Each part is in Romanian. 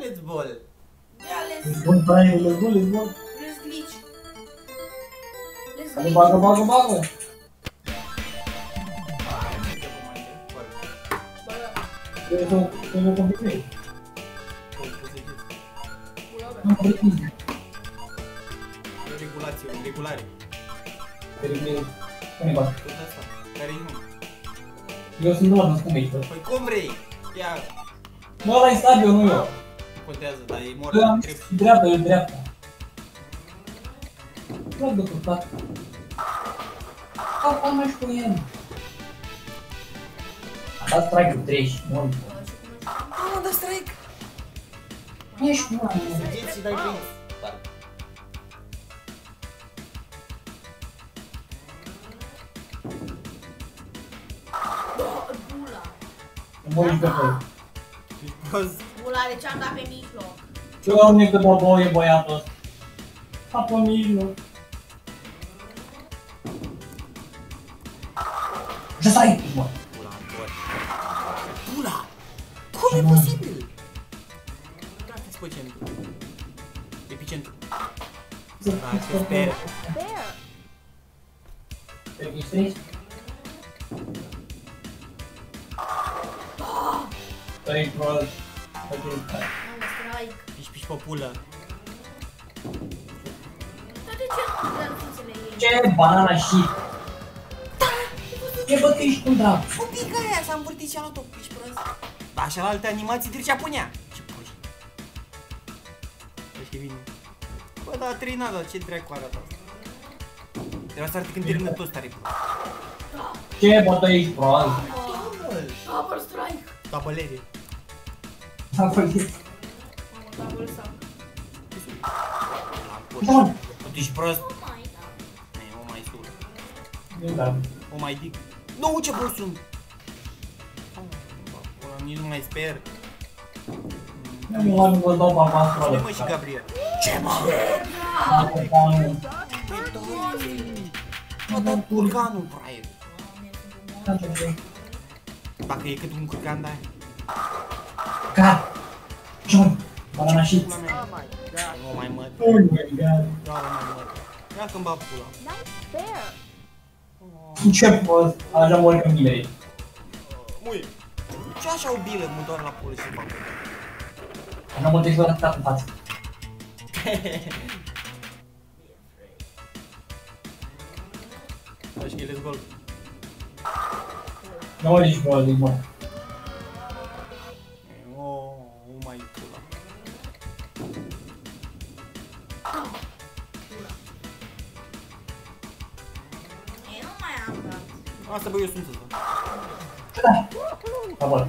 let's ball. Ia let's, Let's go, Brian, let's go, let's go. let's glitch. Let's Hai, glitch. bagă, bagă, bagă. Bă, Trebuie să să mă completez. pula mea. Nu completez. Regulație, regulare. Trebuie... Cum e bă? Tot asta. Care e nu? Eu sunt doar născut aici, bă. Păi cum vrei? Ia, Bă, ăla e stadion, nu eu. Nu contează, dar e mor Eu am trip. dreapta, eu dreapta. Trag de tot, tata. Tata, mai și cu el. A dat strike cu 30, mult. Ah, da strike! Nu ești cu mine. Săgeți și dai bine. Bă, pula. Mă uiți pe voi. Ești prost. Pula, de ce am dat pe mijloc? Ce om cât bobo e băiatul ăsta. Sta pe mijloc. Ce să ai, mă? Pula, bot. Pula! Cum e posibil? Dați-ți pe centru. Epicentru. Da, te sper. Te registrezi? Stai prost. Ok, stai. Am strike. Ești piși pe pulă. Dar de ce nu dăm fițele ei? Ce banana shit? Ce bă că ești cu dracu? Un pic aia s-a învârtit și a luat-o. Ești prost. Da, așa la alte animații trecea punea. Ce proști. Ești bine. Bă, da, trei nada, ce dracu arată asta? Trebuia să arate când termină tot stare pula. Ce bă că ești prost? Double strike. Tabălere. S-a făcut. Mamă, double suck. La poș. Bun. Tu ești prost? Oh my god. Ne, o mai sur. Da. O mai dic. Nu, ce bun sunt. Pula, nici nu mai sper. Nu mă nu vă dau papa Spune acolo. mă și Gabriel. Ce mă? Păi, doamne. Mă, dar curcanul, fraier. Doamne, sunt umor. Dacă e cât un curcan de aia. Ca. Ce Banana shit. Pula mea. Nu mai măt. Oh my god. Da, nu mai măt. Ia că-mi bag pula. Ce prost. Așa mori când nimeri. Mui. Ce așa o bilă mă doar la pulă și bag. Așa mă trebuie să arătat în față. Faci că let's go. Nu mă zici prost, zic Asta bă, eu sunt ăsta. Da, bă.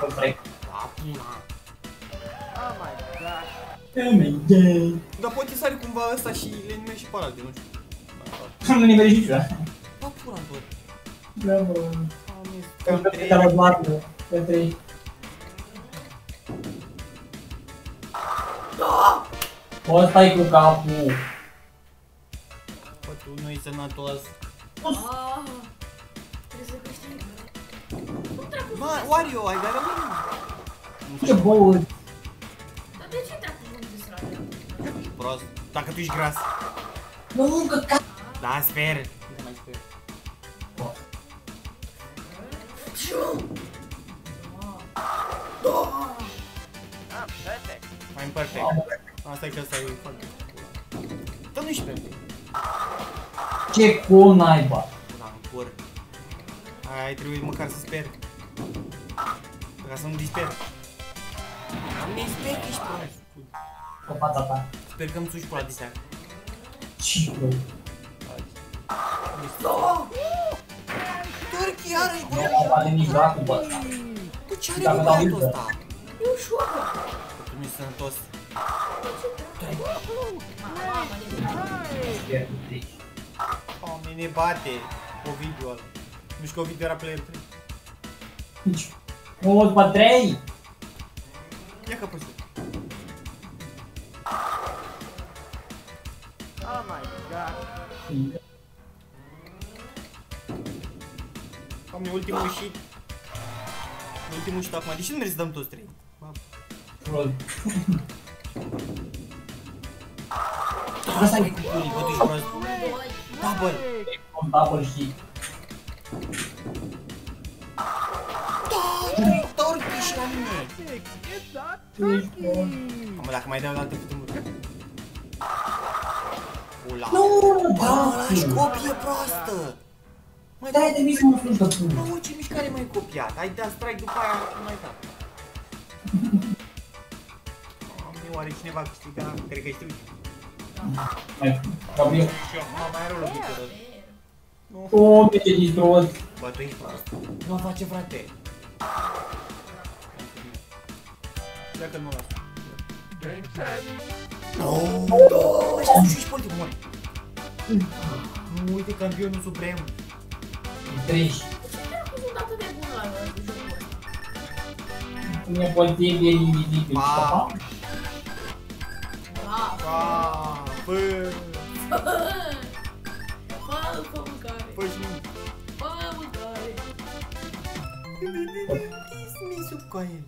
Bă, trec. Da, pula. Oh my god. Dar poate sari cumva ăsta și le numești și pe alte, nu știu. Nu nimeri nici eu. Bă, pula, bă. Da, bă. Cam Cam trei. te-am luat, bă. Pe trei. Bă, stai cu capul. Bă, tu nu-i sănătos. Ah, trebuie să câștig. Cum dracu Bă, Wario, ai dat rămâne? Ce bău? Dar de ce dracu nu te sără? Ești prost. Dacă tu ești gras. Nu, că ca... Da, sper. Nu mai sper. Mai perfect. Asta e că ăsta e foarte pula. Dă nu-i perfect. Ce cu naiba. Da, în cur. Aia ai trebuit măcar să sper. Ca să nu disper. Am mi sper că ești prost. Cu fața ta. Sper că îmi suși pula de seară. Ce bă? Turchi, iarăși, bă! Nu apare nici dracu, bă. Bă, ce are Dacă bă dau băiatul ultă. ăsta? E ușor. Tu nu-i sănătos. Mamă, de Doamne, ne bate Ovidiu ăla. Nu știu că Ovidiu era player 3. Nici. Nu, după trei. Ia că păsă. Doamne, ultimul shit. Ultimul shit acum. De ce nu mergi să dăm toți trei? Prost. Asta e cu bully, bă, tu ești prost. Doi. Double. Un double și... Torchi și la mine. Ești prost. Mamă, dacă mai dau la alte futuri. Ula. Nu, Bă, mă, lași da. copie proastă. Mă, Dai de mici mă fruntă tu. Mă, ce mișcare mai copiat? Ai dat strike după aia, nu mai dat. Doamne, oare cineva câștiga? Cred că știu. Mai, Gabriel. Și eu, mă, mai are o lovitură. Nu. O, de ce ești prost? Bă, tu ești prost. Nu face, frate. Dacă nu las. Nu, nu, să și politic, mor. Nu, uite campionul suprem. Treci. Ce dracu sunt atât de bun la jocul ăsta? Nu e politic, e invizibil. Pa. Pa. Da. Pa, bă, Fă, fă mâncare. bă, și nu. Fă mâncare. Dismisul cu ele.